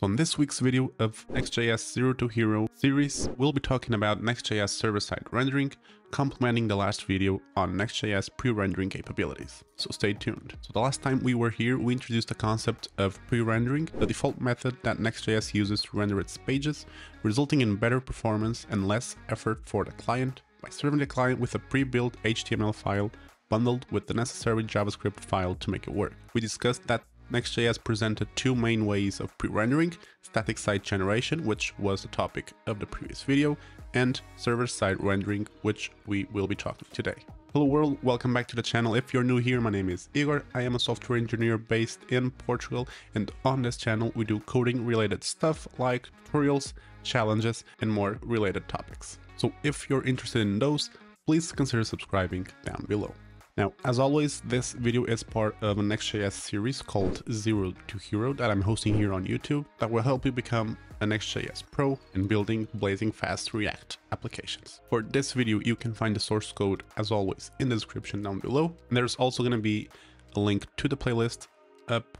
So in this week's video of Next.js Zero to Hero series, we'll be talking about Next.js server-side rendering, complementing the last video on Next.js pre-rendering capabilities. So stay tuned. So the last time we were here, we introduced the concept of pre-rendering, the default method that Next.js uses to render its pages, resulting in better performance and less effort for the client by serving the client with a pre-built HTML file bundled with the necessary JavaScript file to make it work. We discussed that Next.js presented two main ways of pre-rendering, static site generation, which was the topic of the previous video, and server-side rendering, which we will be talking today. Hello world, welcome back to the channel. If you're new here, my name is Igor. I am a software engineer based in Portugal, and on this channel we do coding related stuff like tutorials, challenges, and more related topics. So if you're interested in those, please consider subscribing down below. Now, as always, this video is part of a Next.js series called Zero to Hero that I'm hosting here on YouTube that will help you become a Next.js pro in building blazing fast React applications. For this video, you can find the source code, as always, in the description down below. And there's also going to be a link to the playlist up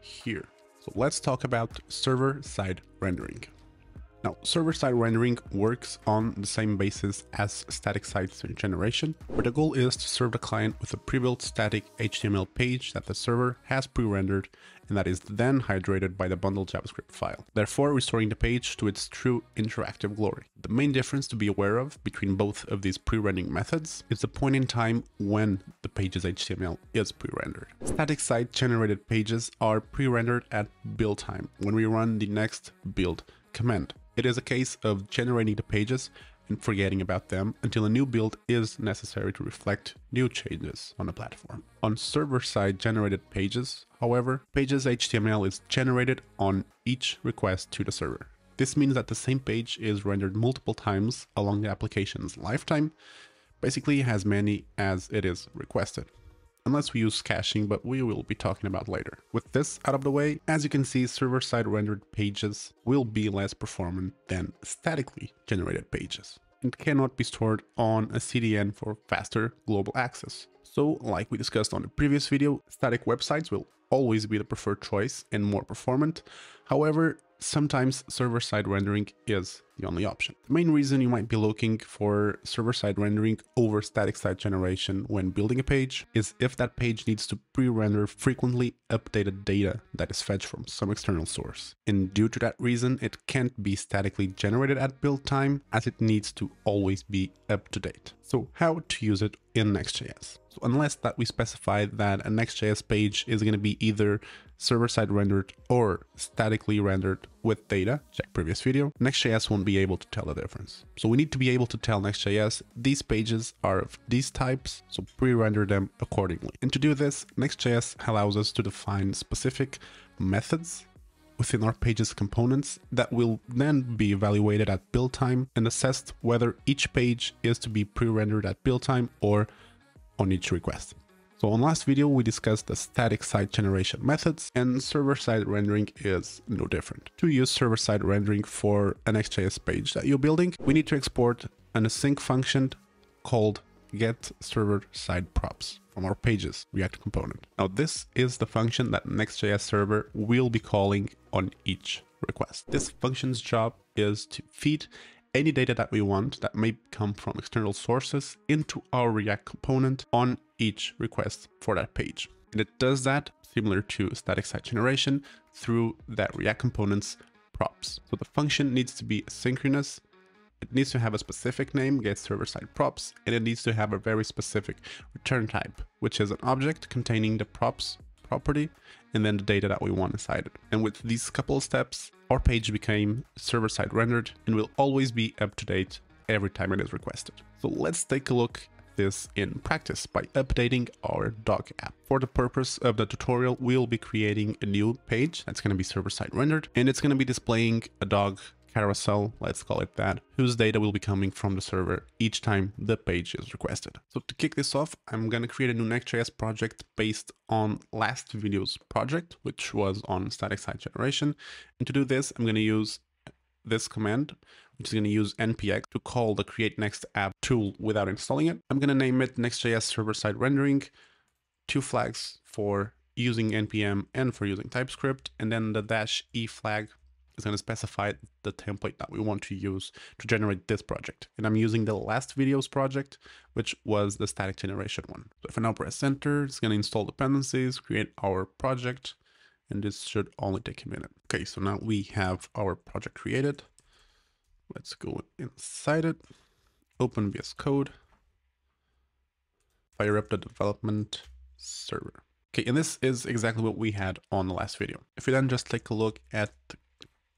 here. So let's talk about server-side rendering. Now, server-side rendering works on the same basis as static site generation, where the goal is to serve the client with a pre-built static HTML page that the server has pre-rendered and that is then hydrated by the bundled JavaScript file, therefore restoring the page to its true interactive glory. The main difference to be aware of between both of these pre-rendering methods is the point in time when the page's HTML is pre-rendered. Static site generated pages are pre-rendered at build time when we run the next build command. It is a case of generating the pages and forgetting about them until a new build is necessary to reflect new changes on the platform. On server-side generated pages, however, pages HTML is generated on each request to the server. This means that the same page is rendered multiple times along the application's lifetime, basically as many as it is requested unless we use caching, but we will be talking about later. With this out of the way, as you can see, server-side rendered pages will be less performant than statically generated pages and cannot be stored on a CDN for faster global access. So, like we discussed on the previous video, static websites will always be the preferred choice and more performant. However, sometimes server-side rendering is the only option. The main reason you might be looking for server-side rendering over static site generation when building a page is if that page needs to pre-render frequently updated data that is fetched from some external source. And due to that reason, it can't be statically generated at build time as it needs to always be up to date. So how to use it in Next.js? So unless that we specify that a Next.js page is going to be either server-side rendered or statically rendered with data, check previous video, Next.js won't be able to tell the difference. So we need to be able to tell Next.js these pages are of these types, so pre-render them accordingly. And to do this, Next.js allows us to define specific methods within our page's components that will then be evaluated at build time and assessed whether each page is to be pre-rendered at build time or on each request. So on last video, we discussed the static site generation methods and server-side rendering is no different. To use server-side rendering for an Next.js page that you're building, we need to export an async function called get server side props from our pages React component. Now this is the function that Next.js server will be calling on each request. This function's job is to feed any data that we want that may come from external sources into our React component on each request for that page. And it does that similar to static site generation through that React component's props. So the function needs to be synchronous, It needs to have a specific name, get server side props, and it needs to have a very specific return type, which is an object containing the props property and then the data that we want inside it. And with these couple of steps, our page became server-side rendered and will always be up to date every time it is requested. So let's take a look this in practice by updating our dog app. For the purpose of the tutorial, we'll be creating a new page that's going to be server-side rendered and it's going to be displaying a dog carousel, let's call it that, whose data will be coming from the server each time the page is requested. So to kick this off, I'm going to create a new Next.js project based on last video's project, which was on static site generation. And to do this, I'm going to use this command, which is going to use npx to call the create next app tool without installing it. I'm going to name it Next.js server-side rendering, two flags for using npm and for using TypeScript, and then the dash e flag is going to specify the template that we want to use to generate this project. And I'm using the last video's project, which was the static generation one. So if I now press enter, it's going to install dependencies, create our project, and this should only take a minute. Okay, so now we have our project created. Let's go inside it, open VS Code, fire up the development server. Okay, and this is exactly what we had on the last video. If we then just take a look at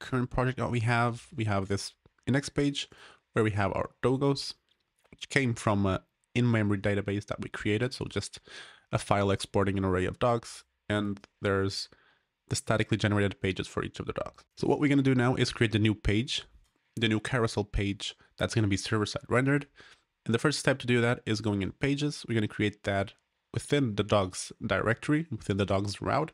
current project that we have, we have this index page where we have our dogos, which came from an in-memory database that we created. So just a file exporting an array of dogs. And there's the statically generated pages for each of the dogs. So what we're going to do now is create the new page, the new carousel page that's going to be server-side rendered. And the first step to do that is going in pages. We're going to create that within the dogs directory, within the dogs route.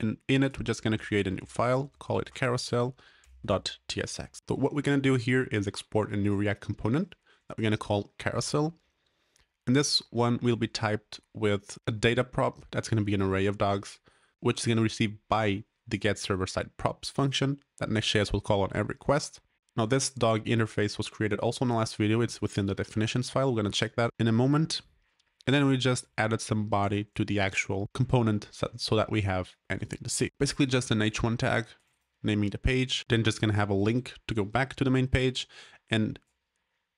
And in it, we're just going to create a new file, call it carousel.tsx. So what we're going to do here is export a new React component that we're going to call carousel. And this one will be typed with a data prop that's going to be an array of dogs, which is going to receive by the get server side props function that Next.js will call on every request. Now this dog interface was created also in the last video. It's within the definitions file. We're going to check that in a moment. And then we just added some body to the actual component so that we have anything to see. Basically just an h1 tag naming the page, then just gonna have a link to go back to the main page. And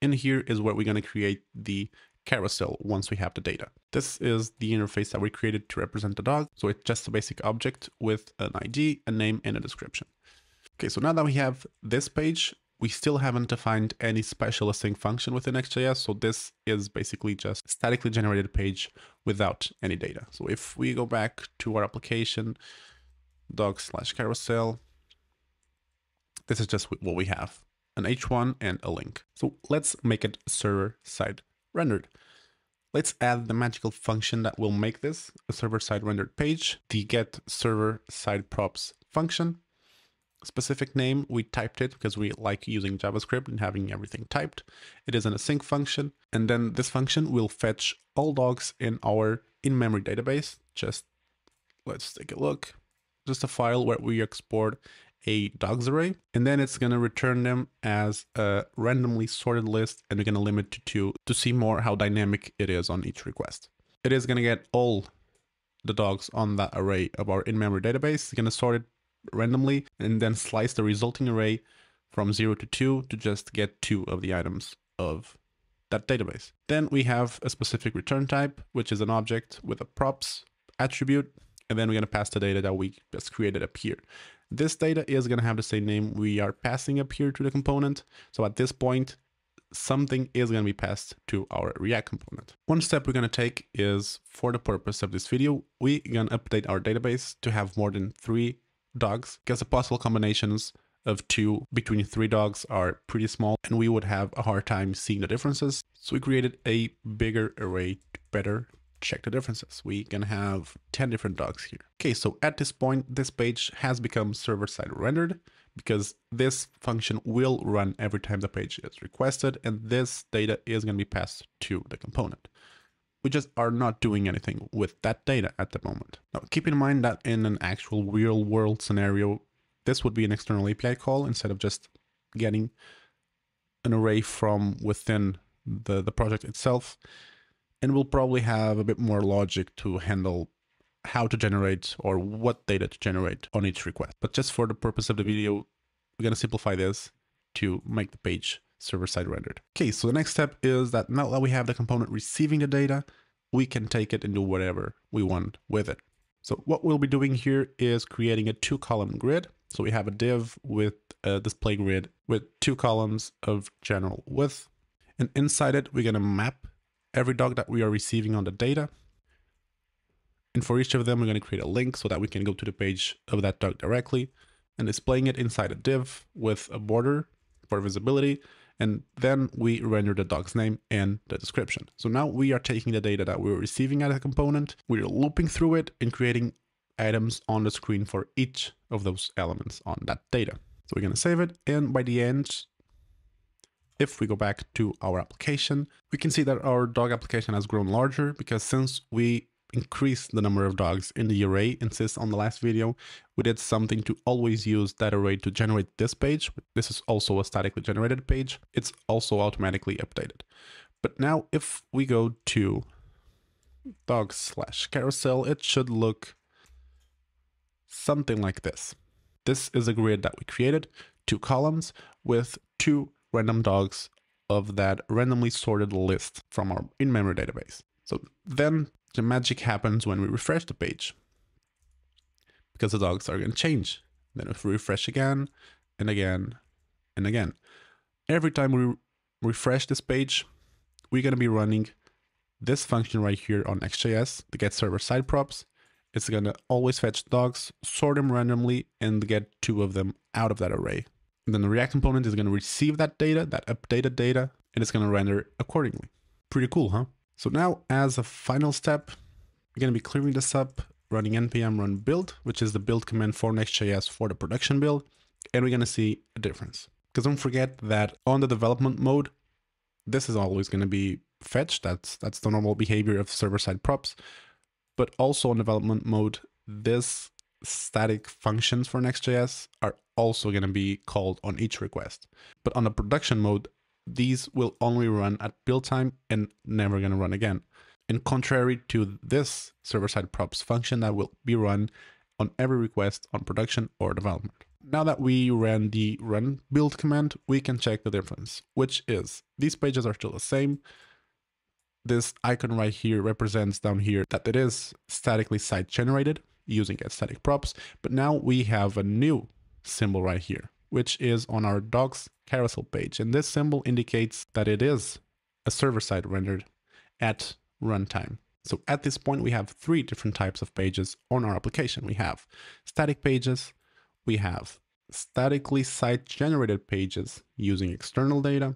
in here is where we're gonna create the carousel once we have the data. This is the interface that we created to represent the dog. So it's just a basic object with an ID, a name, and a description. Okay, so now that we have this page, we still haven't defined any special async function within Next.js, so this is basically just statically generated page without any data. So if we go back to our application, dog slash carousel, this is just what we have, an h1 and a link. So let's make it server-side rendered. Let's add the magical function that will make this a server-side rendered page, the get server-side props function specific name, we typed it because we like using JavaScript and having everything typed. It is an async function. And then this function will fetch all dogs in our in-memory database. Just let's take a look. Just a file where we export a dogs array. And then it's going to return them as a randomly sorted list. And we're going to limit to two to see more how dynamic it is on each request. It is going to get all the dogs on that array of our in-memory database. It's going to sort it randomly and then slice the resulting array from 0 to 2 to just get two of the items of that database. Then we have a specific return type, which is an object with a props attribute, and then we're going to pass the data that we just created up here. This data is going to have the same name we are passing up here to the component. So at this point, something is going to be passed to our React component. One step we're going to take is, for the purpose of this video, we're going to update our database to have more than three dogs because the possible combinations of two between three dogs are pretty small and we would have a hard time seeing the differences. So we created a bigger array to better check the differences. We can have 10 different dogs here. Okay, so at this point, this page has become server-side rendered because this function will run every time the page is requested and this data is going to be passed to the component we just are not doing anything with that data at the moment. Now, keep in mind that in an actual real world scenario, this would be an external API call instead of just getting an array from within the, the project itself. And we'll probably have a bit more logic to handle how to generate or what data to generate on each request. But just for the purpose of the video, we're going to simplify this to make the page server-side rendered. Okay, so the next step is that now that we have the component receiving the data, we can take it and do whatever we want with it. So what we'll be doing here is creating a two column grid. So we have a div with a display grid with two columns of general width. And inside it, we're going to map every dog that we are receiving on the data. And for each of them, we're going to create a link so that we can go to the page of that dog directly and displaying it inside a div with a border for visibility and then we render the dog's name and the description. So now we are taking the data that we're receiving as a component, we're looping through it and creating items on the screen for each of those elements on that data. So we're going to save it, and by the end, if we go back to our application, we can see that our dog application has grown larger because since we increase the number of dogs in the array. Insist on the last video, we did something to always use that array to generate this page. This is also a statically generated page. It's also automatically updated. But now if we go to dogs slash carousel, it should look something like this. This is a grid that we created, two columns with two random dogs of that randomly sorted list from our in-memory database. So then the magic happens when we refresh the page because the dogs are going to change. Then if we refresh again and again and again, every time we refresh this page, we're going to be running this function right here on Next.js, the get server side props. It's going to always fetch dogs, sort them randomly, and get two of them out of that array. And then the React component is going to receive that data, that updated data, and it's going to render accordingly. Pretty cool, huh? So now as a final step, we're going to be clearing this up, running npm run build, which is the build command for Next.js for the production build, and we're going to see a difference. Because don't forget that on the development mode, this is always going to be fetched. That's that's the normal behavior of server-side props. But also on development mode, this static functions for Next.js are also going to be called on each request. But on the production mode, these will only run at build time and never going to run again. In contrary to this server-side props function that will be run on every request on production or development. Now that we ran the run build command, we can check the difference, which is these pages are still the same. This icon right here represents down here that it is statically site generated using static props, but now we have a new symbol right here, which is on our docs carousel page. And this symbol indicates that it is a server-side rendered at runtime. So at this point, we have three different types of pages on our application. We have static pages, we have statically site generated pages using external data,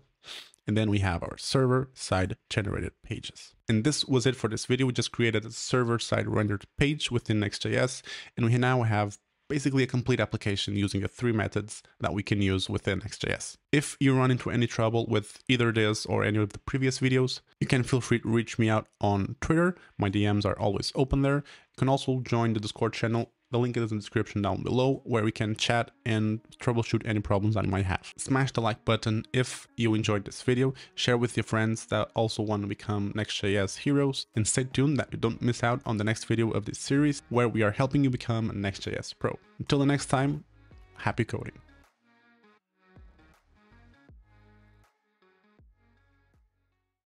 and then we have our server side generated pages. And this was it for this video. We just created a server side rendered page within Next.js, and we now have basically a complete application using the three methods that we can use within Next.js. If you run into any trouble with either this or any of the previous videos, you can feel free to reach me out on Twitter. My DMs are always open there. You can also join the Discord channel the link is in the description down below where we can chat and troubleshoot any problems you might have. Smash the like button if you enjoyed this video, share with your friends that also want to become Next.js heroes, and stay tuned that you don't miss out on the next video of this series where we are helping you become a Next.js pro. Until the next time, happy coding.